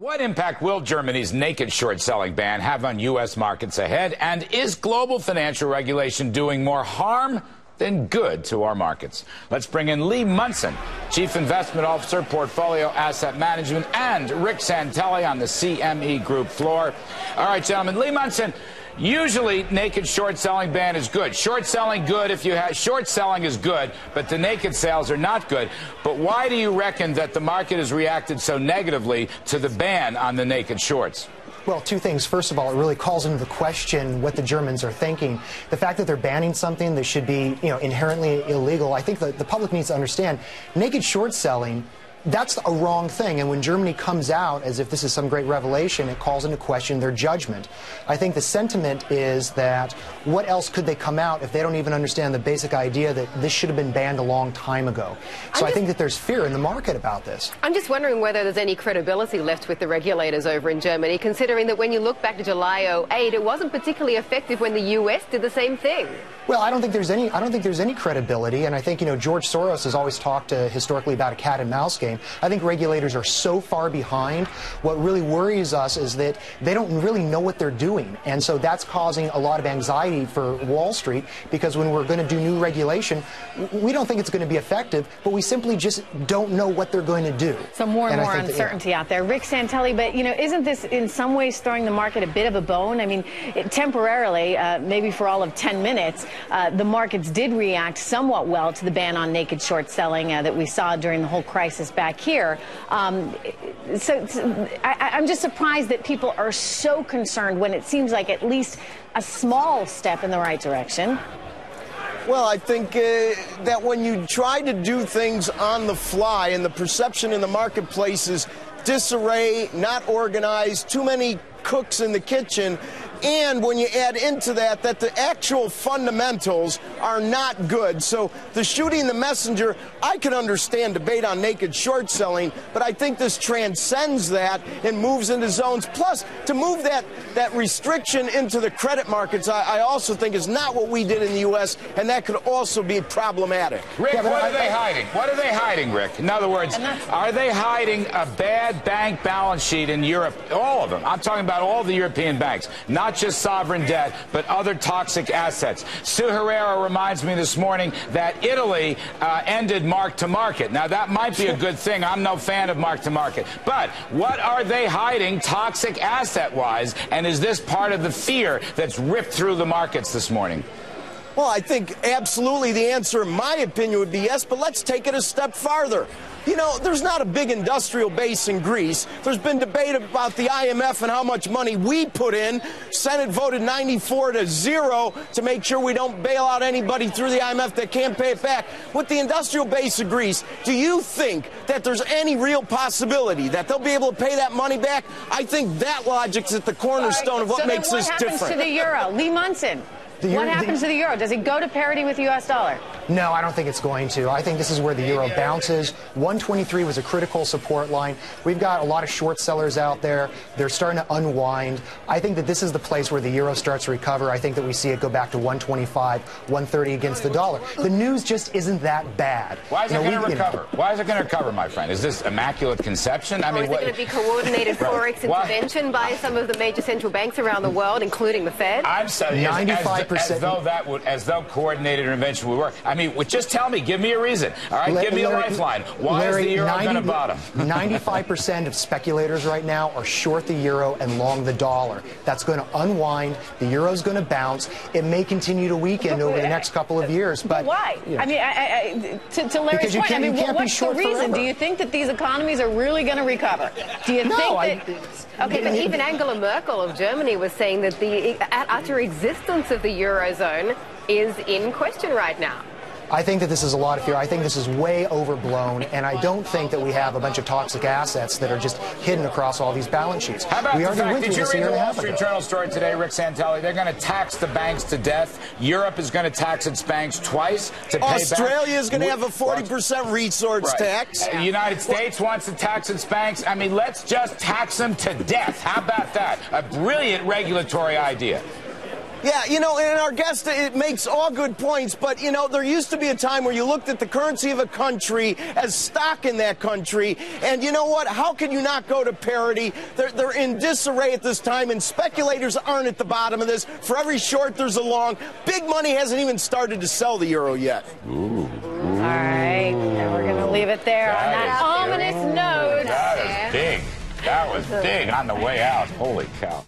What impact will Germany's naked short selling ban have on U.S. markets ahead? And is global financial regulation doing more harm than good to our markets? Let's bring in Lee Munson, Chief Investment Officer, Portfolio Asset Management, and Rick Santelli on the CME Group floor. All right, gentlemen. Lee Munson. Usually, naked short selling ban is good. Short selling good if you have short selling is good, but the naked sales are not good. But why do you reckon that the market has reacted so negatively to the ban on the naked shorts? Well, two things. First of all, it really calls into the question what the Germans are thinking. The fact that they're banning something that should be, you know, inherently illegal. I think that the public needs to understand naked short selling that's a wrong thing. And when Germany comes out as if this is some great revelation, it calls into question their judgment. I think the sentiment is that what else could they come out if they don't even understand the basic idea that this should have been banned a long time ago? So I think that there's fear in the market about this. I'm just wondering whether there's any credibility left with the regulators over in Germany, considering that when you look back to July 08, it wasn't particularly effective when the US did the same thing. Well, I don't think there's any I don't think there's any credibility and I think, you know, George Soros has always talked uh, historically about a cat and mouse game game. I think regulators are so far behind. What really worries us is that they don't really know what they're doing. And so that's causing a lot of anxiety for Wall Street because when we're going to do new regulation, we don't think it's going to be effective, but we simply just don't know what they're going to do. So more and, and more uncertainty that, yeah. out there. Rick Santelli, but you know, isn't this in some ways throwing the market a bit of a bone? I mean, it, temporarily, uh, maybe for all of 10 minutes, uh, the markets did react somewhat well to the ban on naked short selling uh, that we saw during the whole crisis back here. Um, so, I, I'm just surprised that people are so concerned when it seems like at least a small step in the right direction. Well, I think uh, that when you try to do things on the fly and the perception in the marketplace is disarray, not organized, too many cooks in the kitchen, and when you add into that that the actual fundamentals are not good. So the shooting the messenger, I can understand debate on naked short selling, but I think this transcends that and moves into zones. Plus, to move that, that restriction into the credit markets, I, I also think is not what we did in the U.S., and that could also be problematic. Rick, yeah, what are they hiding? What are they hiding, Rick? In other words, are they hiding a bad bank balance sheet in Europe? All of them. I'm talking about all the European banks, not not just sovereign debt, but other toxic assets. Sue Herrera reminds me this morning that Italy uh, ended mark to market. Now, that might be a good thing. I'm no fan of mark to market. But what are they hiding toxic asset wise? And is this part of the fear that's ripped through the markets this morning? Well, I think absolutely the answer, in my opinion, would be yes, but let's take it a step farther. You know, there's not a big industrial base in Greece. There's been debate about the IMF and how much money we put in. Senate voted 94 to 0 to make sure we don't bail out anybody through the IMF that can't pay it back. With the industrial base of Greece, do you think that there's any real possibility that they'll be able to pay that money back? I think that logic's at the cornerstone right, of what so makes what this different. What happens to the euro? Lee Munson. The what happens the, to the euro? Does it go to parity with the U.S. dollar? No, I don't think it's going to. I think this is where the euro bounces. 123 was a critical support line. We've got a lot of short sellers out there. They're starting to unwind. I think that this is the place where the euro starts to recover. I think that we see it go back to 125, 130 against the dollar. The news just isn't that bad. Why is it going to recover? Know. Why is it going to recover, my friend? Is this immaculate conception? I mean, is it going to be coordinated forex intervention by some of the major central banks around the world, including the Fed? I'm sorry. 95 percent. As though that would, as though coordinated intervention would work. I mean, just tell me, give me a reason. All right, Larry, give me a lifeline. Why Larry, is the euro going to bottom? 95% of speculators right now are short the euro and long the dollar. That's going to unwind. The euro's going to bounce. It may continue to weaken over the next couple of years, but, but why? You know, I mean, I, I, to, to Larry's point, I mean, what's the reason? Forever. Do you think that these economies are really going to recover? Do you no, think that? I, okay, but even Angela Merkel of Germany was saying that the utter existence of the eurozone is in question right now. I think that this is a lot of fear. I think this is way overblown, and I don't think that we have a bunch of toxic assets that are just hidden across all these balance sheets. How about we the fact, did you read the Wall Street Journal story today, Rick Santelli? They're going to tax the banks to death. Europe is going to tax its banks twice to pay Australia is going to have a 40% resource right. tax. The United States wants to tax its banks. I mean, let's just tax them to death. How about that? A brilliant regulatory idea. Yeah, you know, and our guest it makes all good points, but you know, there used to be a time where you looked at the currency of a country as stock in that country, and you know what? How can you not go to parity? They're, they're in disarray at this time, and speculators aren't at the bottom of this. For every short, there's a long. Big money hasn't even started to sell the euro yet. All right, and we're going to leave it there on that That is ominous note. That was big. That was big on the way out. Holy cow.